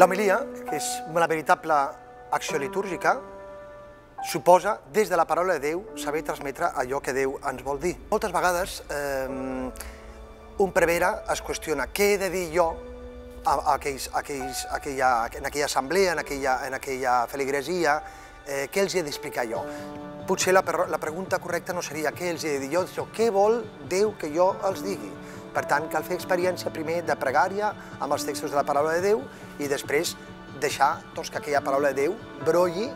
L'homilia, que és una veritable acció litúrgica, suposa, des de la paraula de Déu, saber transmetre allò que Déu ens vol dir. Moltes vegades eh, un prevera es qüestiona què he de dir jo a, a aquells, a aquells, a aquella, en aquella assemblea, en aquella, en aquella feligresia, eh, què els he d'explicar jo? Potser la, la pregunta correcta no seria què els he de dir jo, sinó què vol Déu que jo els digui. Per tant, cal fer experiència primer de pregària amb els textos de la paraula de Déu i després deixar doncs, que aquella paraula de Déu brolli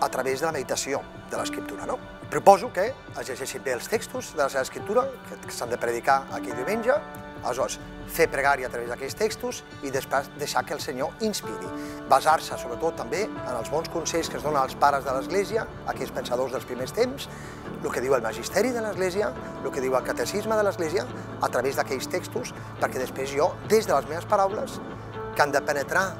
a través de la meditació de l'Escriptura. No? Proposo que es llegeixin bé els textos de la seva Escriptura, que s'han de predicar aquí diumenge, Aleshores, fer pregària a través d'aquests textos i després deixar que el Senyor inspiri. Basar-se, sobretot, també en els bons consells que es donen als pares de l'Església, aquells pensadors dels primers temps, el que diu el magisteri de l'Església, el que diu el catecisme de l'Església, a través d'aquells textos, perquè després jo, des de les meves paraules, que han de penetrar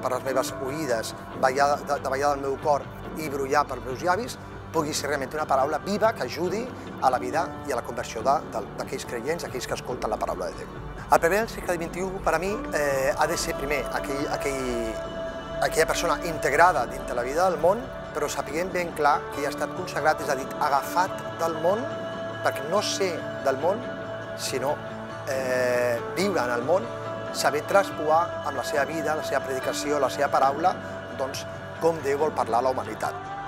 per les meves oïdes, ballar, de, ballar del meu cor i brollar per meus llavis, pugui ser realment una paraula viva que ajudi a la vida i a la conversió d'aquells creients, aquells que escolten la paraula de Déu. El primer del segle XXI, per a mi, eh, ha de ser primer aquell, aquell, aquella persona integrada dins de la vida del món, però sapiguem ben clar que ha estat consagrat, és a dir, agafat del món, perquè no ser del món, sinó eh, viure en el món, saber traspoar amb la seva vida, la seva predicació, la seva paraula, doncs, com Déu vol parlar a la humanitat.